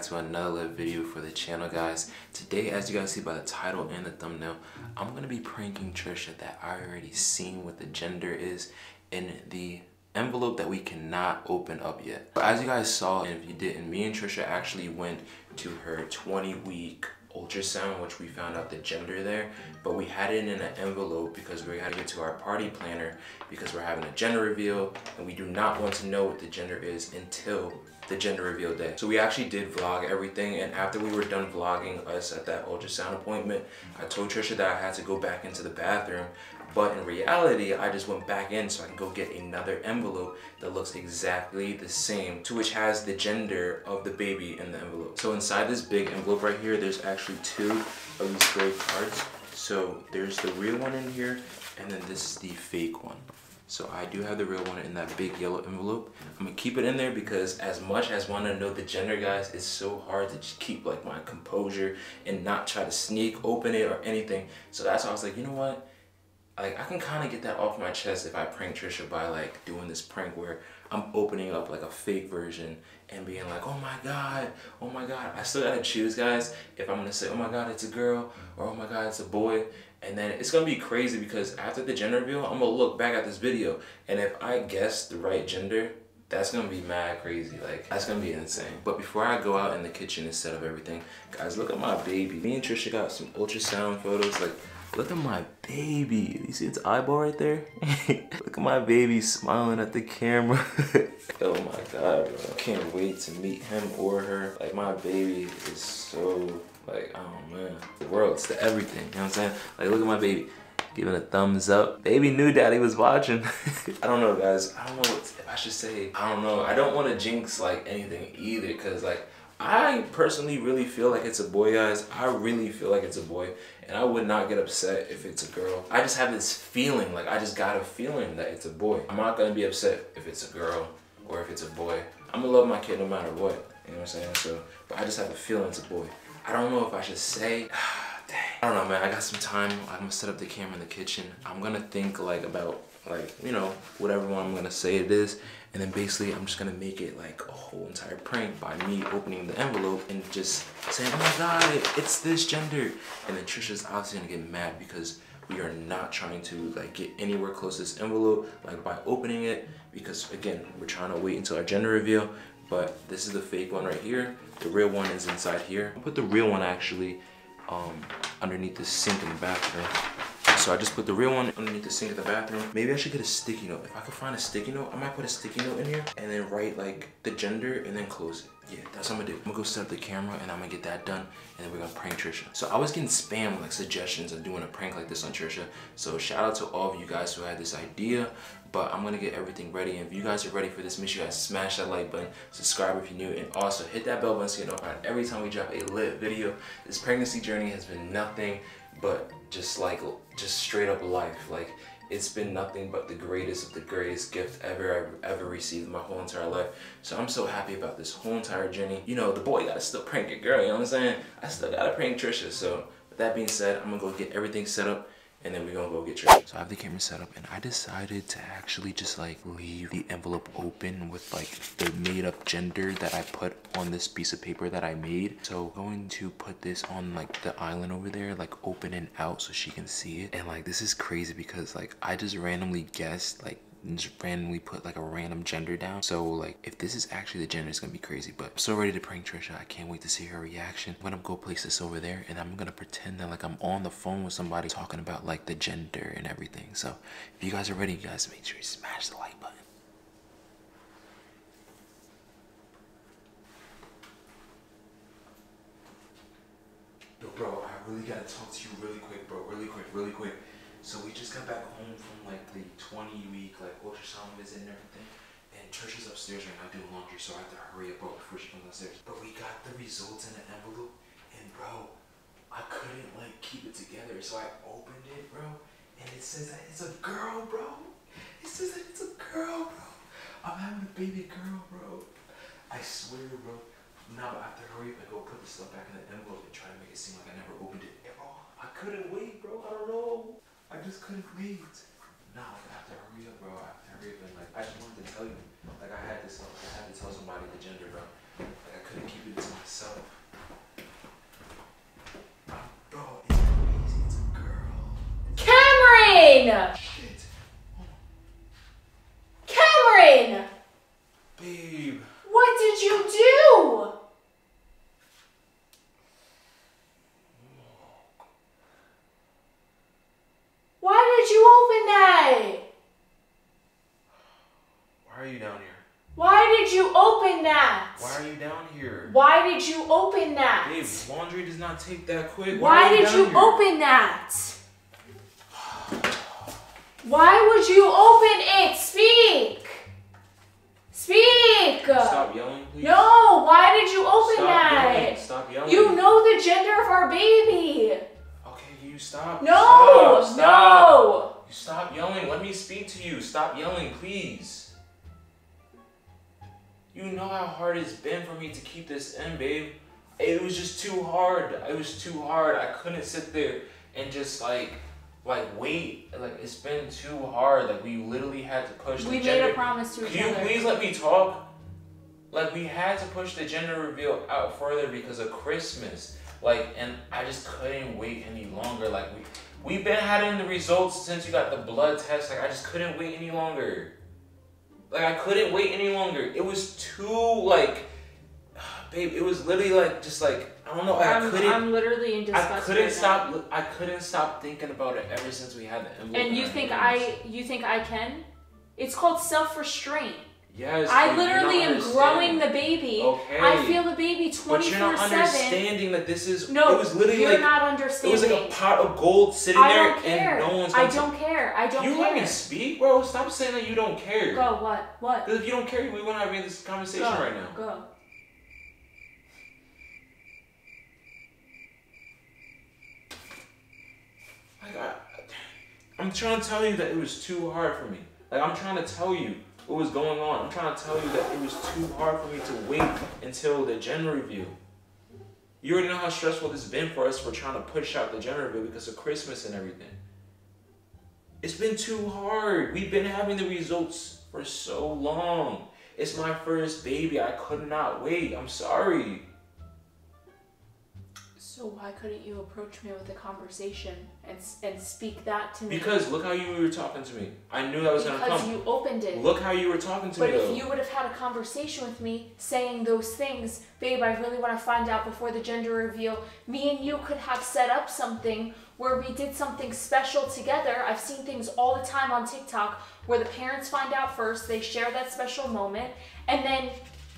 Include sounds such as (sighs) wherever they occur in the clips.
Back to another video for the channel guys. Today as you guys see by the title and the thumbnail, I'm to be pranking Tricia that I already seen what the gender is in the envelope that we cannot open up yet. But as you guys saw and if you didn't, me and Tricia actually went to her 20 week ultrasound which we found out the gender there but we had it in an envelope because we had to get to our party planner because we're having a gender reveal and we do not want to know what the gender is until the gender reveal day. So we actually did vlog everything and after we were done vlogging us at that ultrasound appointment, I told Tricia that I had to go back into the bathroom but in reality, I just went back in so I can go get another envelope that looks exactly the same, to which has the gender of the baby in the envelope. So inside this big envelope right here, there's actually two of these gray cards. So there's the real one in here, and then this is the fake one. So I do have the real one in that big yellow envelope. I'm gonna keep it in there because as much as want to know the gender guys, it's so hard to just keep like my composure and not try to sneak open it or anything. So that's why I was like, you know what? Like I can kind of get that off my chest if I prank Tricia by like doing this prank where I'm opening up like a fake version and being like, oh my God, oh my God. I still gotta choose guys if I'm gonna say, oh my God, it's a girl or oh my God, it's a boy. And then it's gonna be crazy because after the gender reveal, I'm gonna look back at this video and if I guess the right gender, that's gonna be mad crazy. Like, that's gonna be insane. But before I go out in the kitchen and set up everything, guys, look at my baby. Me and Tricia got some ultrasound photos. Like, look at my baby. You see its eyeball right there? (laughs) look at my baby smiling at the camera. (laughs) oh my God, bro. I can't wait to meet him or her. Like, my baby is so like, oh man, the world, it's the everything, you know what I'm saying? Like, look at my baby, giving a thumbs up. Baby knew daddy was watching. (laughs) I don't know, guys. I don't know what I should say. I don't know. I don't want to jinx, like, anything either, because, like, I personally really feel like it's a boy, guys. I really feel like it's a boy, and I would not get upset if it's a girl. I just have this feeling, like, I just got a feeling that it's a boy. I'm not gonna be upset if it's a girl or if it's a boy. I'm gonna love my kid no matter what, you know what I'm saying? So, but I just have a feeling it's a boy. I don't know if I should say, (sighs) dang. I don't know, man. I got some time. I'm gonna set up the camera in the kitchen. I'm gonna think like about like, you know, whatever one I'm gonna say it is. And then basically I'm just gonna make it like a whole entire prank by me opening the envelope and just saying, oh my God, it's this gender. And then Tricia's obviously gonna get mad because we are not trying to like get anywhere close to this envelope like by opening it because again we're trying to wait until our gender reveal but this is the fake one right here the real one is inside here i'll put the real one actually um, underneath the sink in the bathroom so I just put the real one underneath the sink in the bathroom. Maybe I should get a sticky note. If I could find a sticky note, I might put a sticky note in here and then write like the gender and then close it. Yeah, that's what I'm gonna do. I'm gonna go set up the camera and I'm gonna get that done and then we're gonna prank Tricia. So I was getting spam with like suggestions of doing a prank like this on Tricia. So shout out to all of you guys who had this idea, but I'm gonna get everything ready. And if you guys are ready for this, make sure you guys smash that like button, subscribe if you're new, and also hit that bell button so you know every time we drop a lit video. This pregnancy journey has been nothing but just like just straight up life. Like it's been nothing but the greatest of the greatest gift ever ever, ever received in my whole entire life. So i'm so happy about this whole entire journey. You know the boy gotta still prank a girl you know what i'm saying? I still gotta prank tricia. So with that being said i'm gonna go get everything set up and then we're gonna go get your so i have the camera set up and i decided to actually just like leave the envelope open with like the made up gender that i put on this piece of paper that i made. So going to put this on like the island over there like open and out so she can see it. And like this is crazy because like i just randomly guessed like randomly put like a random gender down. So like if this is actually the gender, it's gonna be crazy. But I'm so ready to prank Tricia. I can't wait to see her reaction. I'm gonna go place this over there and I'm gonna pretend that like I'm on the phone with somebody talking about like the gender and everything. So if you guys are ready, you guys make sure you smash the like button. Yo, bro, I really gotta talk to you really quick, bro. Really quick, really quick. So we just got back home from like the 20 week like ultrasound visit and everything. And Tricia's upstairs right now doing laundry, so I have to hurry up bro before she comes downstairs. But we got the results in an envelope, and bro, I couldn't like keep it together, so I opened it, bro, and it says that it's a girl, bro. It says that it's a girl, bro. I'm having a baby girl, bro. I swear, bro. Now I have to hurry up and go put the stuff back in the envelope and try to make it seem like I never opened it. Bro, I couldn't wait, bro. I don't know. I just couldn't wait. Nah, I have to hurry up, bro. I have to hurry up and like I just wanted to tell you. Like I had to I had to tell somebody the gender, bro. Like I couldn't keep it to myself. Bro, it's crazy. It's a girl. Cameron! Shit. Cameron! Babe. What did you do? Why did you open that? Why are you down here? Why did you open that? Why are you down here? Why did you open that? Babe, laundry does not take that quick. Why are did you here? open that? Why would you open it? Speak! Speak! Stop yelling, please. No, why did you open Stop that? yelling. Stop yelling. You know the gender of our baby. Okay, you stop. No, Stop. Stop. no. You stop yelling. Let me speak to you. Stop yelling, please. You know how hard it's been for me to keep this in, babe. It was just too hard. It was too hard. I couldn't sit there and just like, like wait. Like it's been too hard. Like we literally had to push. We the made gender. a promise to each Can you other. please let me talk? Like we had to push the gender reveal out further because of Christmas. Like, and I just couldn't wait any longer. Like we we've been having the results since you got the blood test. Like I just couldn't wait any longer. Like I couldn't wait any longer. It was too like, babe. It was literally like just like I don't know. I I'm, couldn't. I'm literally in disgust. I couldn't right stop. I couldn't stop thinking about it ever since we had the envelope. And you think hands. I you think I can? It's called self-restraint. Yes. I literally am growing the baby. Okay. I feel the baby But you're not understanding that this is. No, it was literally you're like not it was like a pot of gold sitting there, care. and no one's. I don't care. I don't You care. let me speak, bro. Stop saying that you don't care. Go what? What? Because if you don't care, we wouldn't have this conversation Go. right now. Go. Like I, I'm trying to tell you that it was too hard for me. Like I'm trying to tell you what was going on. I'm trying to tell you that it was too hard for me to wait until the gender review. You already know how stressful this has been for us. We're trying to push out the gender review because of Christmas and everything. It's been too hard. We've been having the results for so long. It's my first baby. I could not wait. I'm sorry. So why couldn't you approach me with a conversation and and speak that to me? Because look how you were talking to me. I knew that was gonna come. Because you opened it. Look how you were talking to But me though. if you would have had a conversation with me saying those things, babe, I really want to find out before the gender reveal, me and you could have set up something where we did something special together. I've seen things all the time on TikTok where the parents find out first, they share that special moment, and then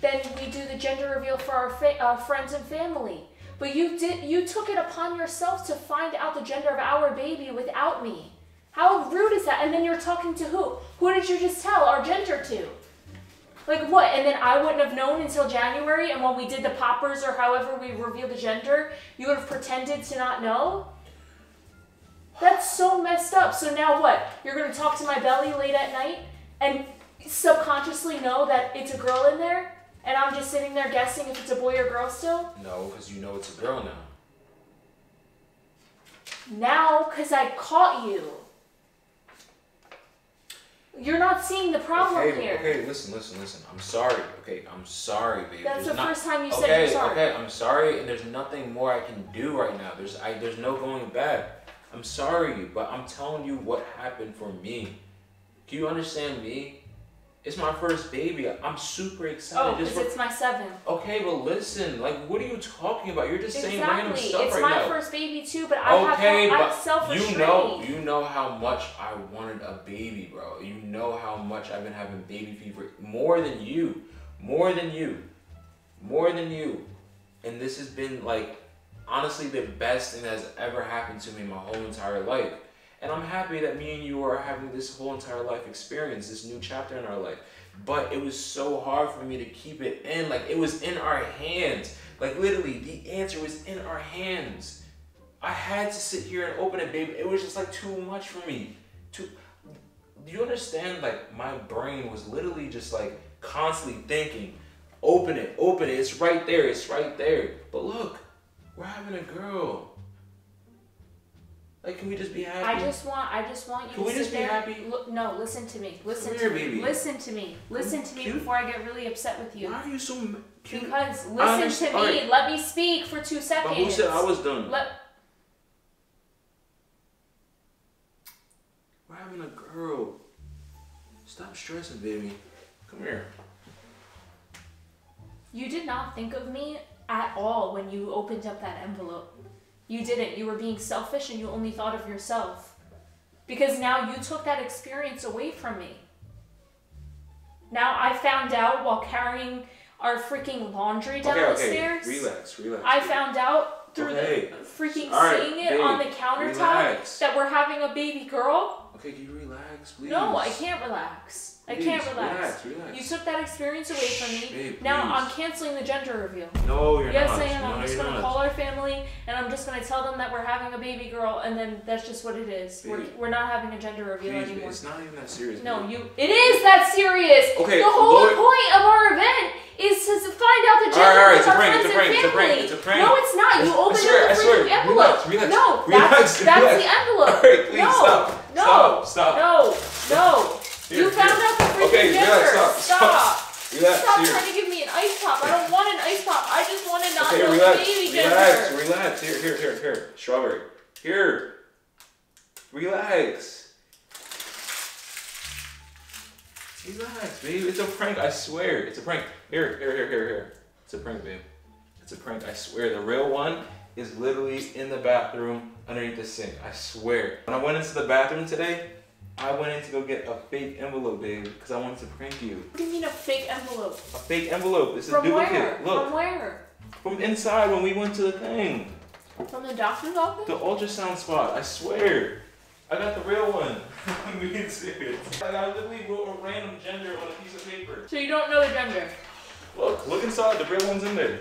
then we do the gender reveal for our fa- uh, friends and family. But you did you took it upon yourself to find out the gender of our baby without me. How rude is that? And then you're talking to who? Who did you just tell our gender to? Like what? And then I wouldn't have known until January, and when we did the poppers or however we revealed the gender, you would have pretended to not know? That's so messed up. So now what? You're gonna talk to my belly late at night and subconsciously know that it's a girl in there? And I'm just sitting there guessing if it's a boy or girl still? No, because you know it's a girl now. Now, because I caught you. You're not seeing the problem okay, here. okay, listen, listen, listen. I'm sorry. Okay, I'm sorry, baby. That's There's the not- first time you said okay, you're sorry. Okay, I'm sorry, and there's nothing more I can do right now. There's I there's no going back. I'm sorry, but I'm telling you what happened for me. Do you understand me? It's my first baby. I'm super excited. Oh, because it's my seventh. okay, but listen, like, what are you talking about? You're just saying random Exactly. stuff It's right my first baby too, but I okay, have I'm but self-restrained. you know, you know how much I wanted a baby, bro. You know how much I've been having baby fever, more than you, more than you, more than you, and this has been like honestly the best thing that has ever happened to me my whole entire life. And I'm happy that me and you are having this whole entire life experience, this new chapter in our life. But it was so hard for me to keep it in. Like it was in our hands. Like literally, the answer was in our hands. I had to sit here and open it, baby. It was just like too much for me. Too. Do you understand? Like my brain was literally just like constantly thinking, open it, open it. It's right there. It's right there. But look, we're having a girl. Like, can we just be happy? I just want I just want you Can to we just be there. happy? Look, no, listen to me. Listen Come to here, me. baby. Listen to me. Listen to me Cute. before I get really upset with you. Why are you so m- cute? Because listen to me. alright. Let me speak for two seconds. But who said I was done? Let We're having a girl. Stop stressing, baby. Come here. You did not think of me at all when you opened up that envelope. You didn't. You were being selfish and you only thought of yourself. Because now you took that experience away from me. Now I found out while carrying our freaking laundry down okay, the okay. stairs. Relax, relax. I baby. found out through Okay. the freaking All right, seeing it on the babe, countertop relax. that we're having a baby girl. Okay, can you relax, please? No, I can't relax. I can't relax. Relax, relax. You took that experience away from me. Babe, now. I'm canceling the gender reveal. No, you're yes, not. Yes, I am. No, I'm just gonna not. call our family and I'm just gonna tell them that we're having a baby girl, and then that's just what it is. We're, we're not having a gender reveal Please, anymore. it's not even that serious. No, babe. you. It is that serious. Okay, The whole Lord- point of our event is to find out the gender all right, of it's a prank, it's a prank, it's a prank, it's a prank. No, it's not. You opened swear, I up the swear. freaking envelope. Relax, relax, no, relax, that's that's the envelope. All right, please no, stop. No, Stop, stop. No, no. Here, you found here. out the freaking Okay, relax, stop, stop. Relax, Stop here. trying to give me an ice pop. I don't want an ice pop. I just want to not Okay, know relax, the baby relax, gender. relax. Here, here, here, here. Strawberry. Here. Relax. Relax, babe. It's a prank. I swear. It's a prank. Here, here, here, here, here. It's a prank, babe. It's a prank. I swear. The real one is literally in the bathroom underneath the sink. I swear. When I went into the bathroom today, I went in to go get a fake envelope, babe, because I wanted to prank you. What do you mean a fake envelope? A fake envelope. This is From duplicate. where? Look. From where? From inside when we went to the thing. From the doctor's office? The ultrasound spot, I swear. I got the real one. (laughs) I'm being serious. Like I literally wrote a random gender on a piece of paper. So you don't know the gender? Look, look inside, the real one's in there.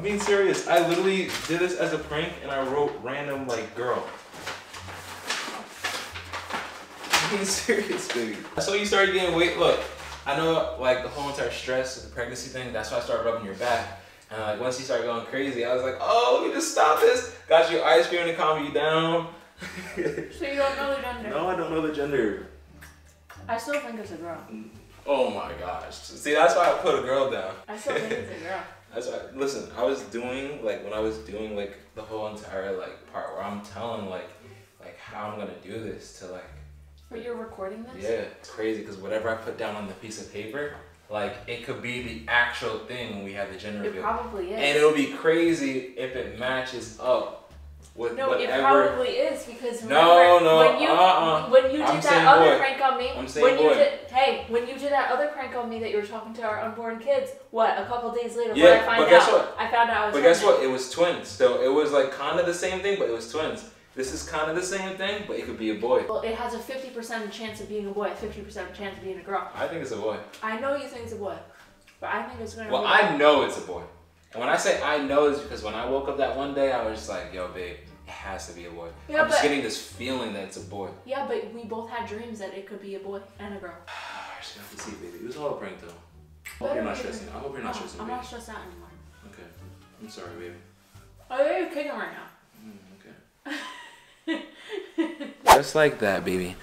I'm being serious. I literally did this as a prank and I wrote random like girl. I'm being (laughs) serious, baby. So you started getting weight. Look, I know like the whole entire stress of the pregnancy thing. That's why I started rubbing your back. And like once you started going crazy, I was like, oh, let me just stop this. Got you ice cream to calm you down. (laughs) So you don't know the gender? no, I don't know the gender. I still think it's a girl. Oh my gosh. See, that's why I put a girl down. I still think it's a girl. (laughs) That's. Listen, I was doing like when I was doing like the whole entire like part where I'm telling like like how I'm gonna do this to like But you're recording this? yeah, it's crazy because whatever I put down on the piece of paper, like it could be the actual thing when we have the gender It reveal, probably is. and it'll be crazy if it matches up no, it probably is because No, remember no, when you uh-uh. when you did I'm that other boy. prank on me. I'm saying when you did hey, when you did that other prank on me that you were talking to our unborn kids, what, a couple days later, Yeah, I find but guess out? what? I found out I was But guess what? It was twins. So it was like kind of the same thing, but it was twins. This is kind of the same thing, but it could be a boy. Well, it has a 50% chance of being a boy, 50% chance of being a girl. I think it's a boy. I know you think it's a boy, but I think it's going to Well, be I know it's a boy. And when I say I know, it's because when I woke up that one day, I was just like, yo, babe, it has to be a boy. Yeah, I'm just getting this feeling that it's a boy. Yeah, but we both had dreams that it could be a boy and a girl. (sighs) I just have to see, baby. It was all a prank, though. I hope you're not stressing. I hope you're not Oh, stressing, I'm baby. not stressed out anymore. Okay. I'm sorry, baby. Oh, you're kicking right now. Mm, okay. (laughs) Just like that, baby.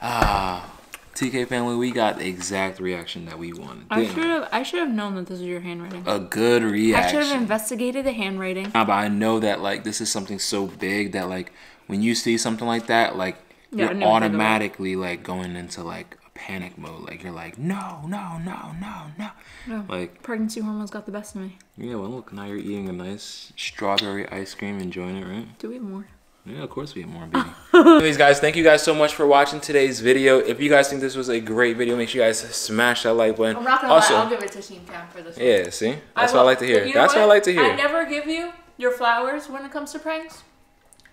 Ah, TK family, we got the exact reaction that we wanted. I should have. I should have known that this was your handwriting. A good reaction. I should have investigated the handwriting. Nah, but I know that like this is something so big that like when you see something like that, like Yeah, you're never think of it. automatically like going into like a panic mode. Like you're like, no, no, no, no, no. No. Like, Pregnancy hormones got the best of me. yeah, well look, now you're eating a nice strawberry ice cream, enjoying it, right? Do we have more? Yeah, of course we have more, (laughs) baby. Anyways, guys, thank you guys so much for watching today's video. If you guys think this was a great video, make sure you guys smash that like button. I'm not gonna also, lie. I'll give it to Team Kam for this. one. yeah, see, that's what I like to hear. but you know That's what I like to hear. I never give you your flowers when it comes to pranks,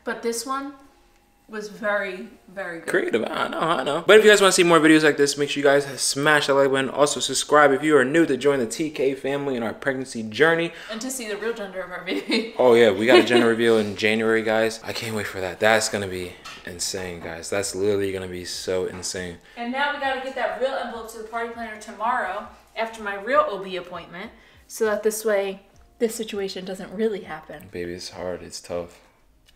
but this one was very, very good. Creative, I know, I know. But if you guys want to see more videos like this, make sure you guys smash that like button. Also, subscribe if you are new to join the TK family in our pregnancy journey. And to see the real gender of our baby. (laughs) Oh, yeah, we got a gender reveal in January, guys. I can't wait for that. That's going to be insane, guys. That's literally going to be so insane. And now we gotta get that real envelope to the party planner tomorrow after my real OB appointment, so that this way this situation doesn't really happen. Baby, it's hard. It's tough.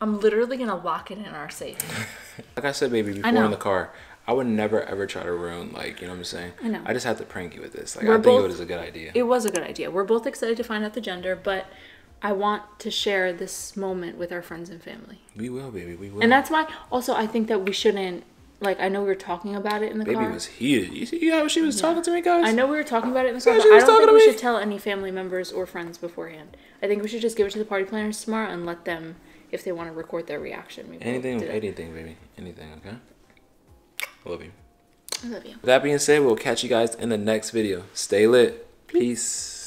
I'm literally gonna lock it in our safe. (laughs) Like I said, baby, before in the car, I would never ever try to ruin like you know what I'm saying. I know. I just have to prank you with this. Like We're I think both- it was a good idea. It was a good idea. We're both excited to find out the gender, but I want to share this moment with our friends and family. we will, baby. We will. And that's why also I think that we shouldn't like I know we were talking about it in the baby car. Baby was heated. You see how she was talking to me, guys? I know we were talking about it in the car, but I don't think we me? should tell any family members or friends beforehand. I think we should just give it to the party planners tomorrow and let them, if they want to record their reaction. Will Anything, anything, baby. Anything, okay? I love you. I love you. With that being said, we'll catch you guys in the next video. Stay lit. Peace.